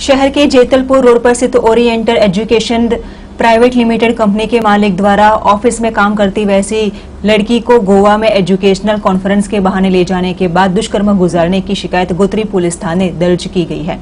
शहर के जेतलपुर रोड पर स्थित Oriental Education Private Limited company के मालिक द्वारा ऑफ़िस में काम करती वैसी लड़की को गोवा में एजुकेशनल कॉन्फ्रेंस के बहाने ले जाने के बाद दुष्कर्म गुजारने की शिकायत गोत्री पुलिस थाने दर्ज की गई है।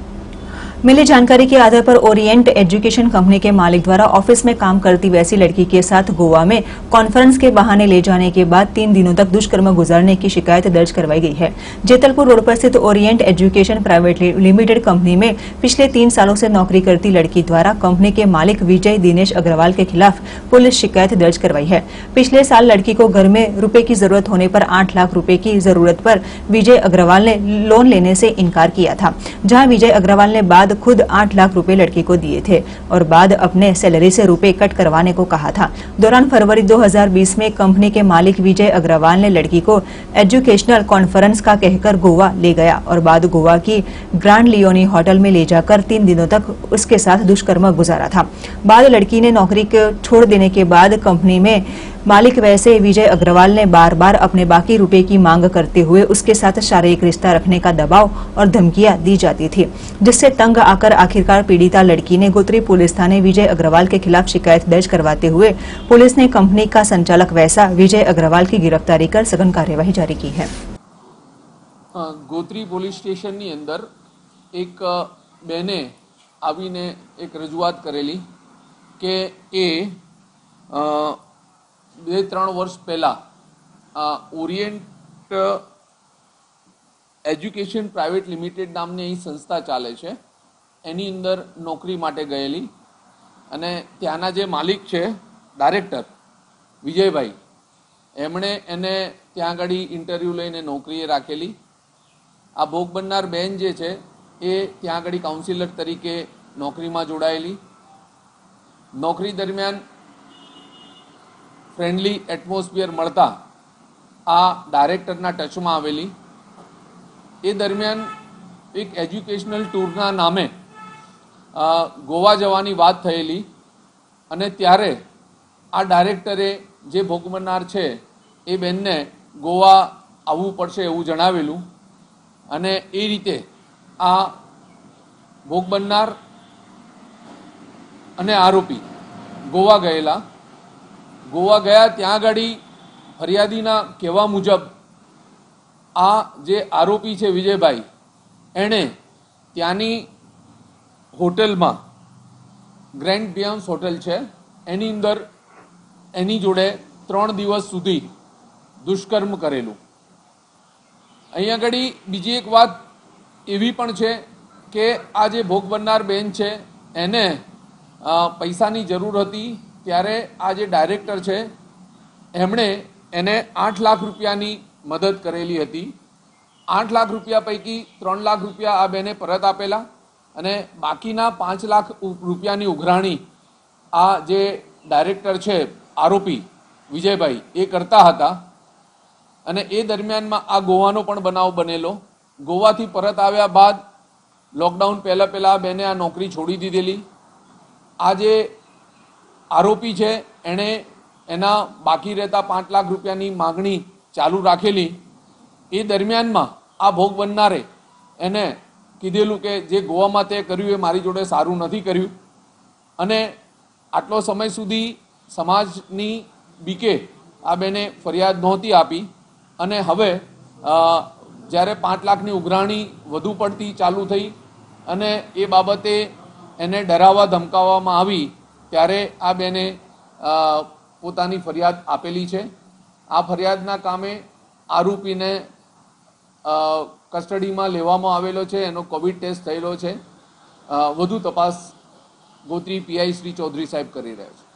मिली जानकारी के आधार पर ओरिएंट एजुकेशन कंपनी के मालिक द्वारा ऑफ़िस में काम करती वैसी लड़की के साथ गोवा में कॉन्फ्रेंस के बहाने ले जाने के बाद तीन दिनों तक दुष्कर्म गुजारने की शिकायत दर्ज करवाई गई है। जेतलपुर रोड पर स्थित Orient Education Private Limited company में पिछले तीन सालों से नौकरी करती लड़की द्वारा कंपनी के मालिक विजय दिनेश अग्रवाल के खिलाफ पुलिस शिकायत दर्ज करवाई है। पिछले साल लड़की को घर में रुपए की ज़रूरत होने पर आठ लाख रुपए की ज़रूरत पर विजय अग्रवाल ने लोन लेने से इनकार किया था, जहाँ विजय अग्रवाल ने बाद खुद आठ लाख रुपए लड़की को दिए थे और बाद अपने सैलरी से रुपए कट करवाने को कहा था। दौरान फरवरी 2020 में कंपनी के मालिक विजय अग्रवाल ने लड़की को एजुकेशनल कॉन्फ्रेंस का कहकर गोवा ले गया और बाद गोवा की ग्रांड लियोनी होटल में ले जाकर तीन दिनों तक उसके साथ दुष्कर्म गुजारा था। बाद लड़की ने नौकरी छोड़ देने के बाद कंपनी में मालिक वैसे विजय अग्रवाल ने बार बार अपने बाकी रुपए की मांग करते हुए उसके साथ शारीरिक रिश्ता रखने का दबाव और धमकियां दी जाती थी जिससे तंग आकर आखिरकार पीड़िता लड़की ने गोत्री पुलिस थाने विजय अग्रवाल के खिलाफ शिकायत दर्ज करवाते हुए पुलिस ने कंपनी का संचालक वैसा विजय अग्रवाल की गिरफ्तारी कर सघन कार्यवाही जारी की है અ, ગોત્રી પોલીસ સ્ટેશનની અંદર એક અ, બેને આવીને એક રજૂઆત કરેલી કે એ અ, બે ત્રણ વર્ષ પહેલાં ઓરિયન્ટ એજ્યુકેશન પ્રાઇવેટ લિમિટેડ નામની અહીં સંસ્થા ચાલે છે. એની અંદર નોકરી માટે ગયેલી અને ત્યાંના જે માલિક છે, ડાયરેક્ટર વિજયભાઈ, એમણે એને ત્યાં આગળ ઇન્ટરવ્યૂ લઈને નોકરીએ રાખેલી. આ ભોગ બનનાર બેન જે છે, એ ત્યાં આગળ કાઉન્સિલર તરીકે નોકરીમાં જોડાયેલી. નોકરી દરમિયાન ફ્રેન્ડલી એટમોસ્ફિયર મળતા આ ડાયરેક્ટરના ટચમાં આવેલી. એ દરમિયાન એક એજ્યુકેશનલ ટૂરના નામે ગોવા જવાની વાત થયેલી અને ત્યારે આ ડાયરેક્ટરે જે ભોગ છે એ બેનને ગોવા આવવું પડશે એવું જણાવેલું અને એ રીતે આ ભોગ બનનાર અને આરોપી ગોવા ગયેલા. ગોવા ગયા ત્યાં આગળ ફરિયાદીના કહેવા મુજબ આ જે આરોપી છે વિજયભાઈ, એણે ત્યાંની હોટલમાં ગ્રેન્ડ બિયાન્સ હોટેલ છે, એની અંદર એની જોડે ત્રણ દિવસ સુધી દુષ્કર્મ કરેલું. અહીંયા આગળ બીજી એક વાત એવી પણ છે કે આ જે ભોગ બનનાર બેન છે, એને પૈસાની જરૂર હતી ત્યારે આ જે ડાયરેક્ટર છે, એમણે એને આઠ લાખ રૂપિયાની મદદ કરેલી હતી. આઠ લાખ રૂપિયા પૈકી ત્રણ લાખ રૂપિયા આ બેને પરત આપેલા અને બાકીના પાંચ લાખ રૂપિયાની ઉઘરાણી આ જે ડાયરેક્ટર છે, આરોપી વિજયભાઈ, એ કરતા હતા. અને એ દરમિયાનમાં આ ગોવાનો પણ બનાવ બનેલો. ગોવાથી પરત આવ્યા બાદ, લોકડાઉન પહેલાં પહેલાં આ બેને આ નોકરી છોડી દીધેલી. આ જે આરોપી છે, એણે એના બાકી રહેતા પાંચ લાખ રૂપિયાની માગણી ચાલુ રાખેલી. એ દરમિયાનમાં આ ભોગ બનનારે એને કીધેલું કે જે ગોવામાં તે કર્યું એ મારી જોડે સારું નથી કર્યું. અને આટલો સમય સુધી સમાજની બીકે આ બેને ફરિયાદ નહોતી આપી. અને હવે જ્યારે પાંચ લાખની ઉઘરાણી વધુ પડતી ચાલુ થઈ અને એ બાબતે એને ડરાવવા ધમકાવવામાં આવી ત્યારે આ બેને પોતાની ફરિયાદ આપેલી છે. આ ફરિયાદના કામે આરોપીને કસ્ટડીમાં લેવામાં આવેલો છે. એનો કોવિડ ટેસ્ટ થયેલો છે. વધુ તપાસ ગોત્રી પીઆઈ શ્રી ચૌધરી સાહેબ કરી રહ્યા છે.